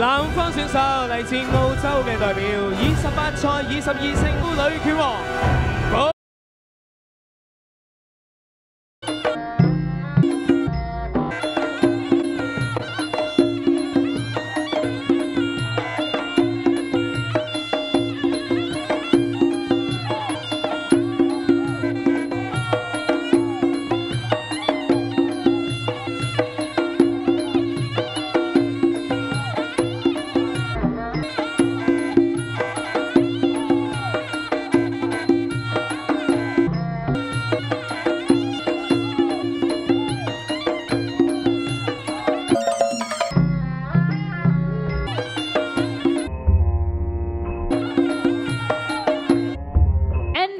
南方选手，来自澳洲嘅代表，二十八赛，二十二胜，女拳王。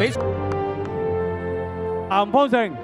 北方城。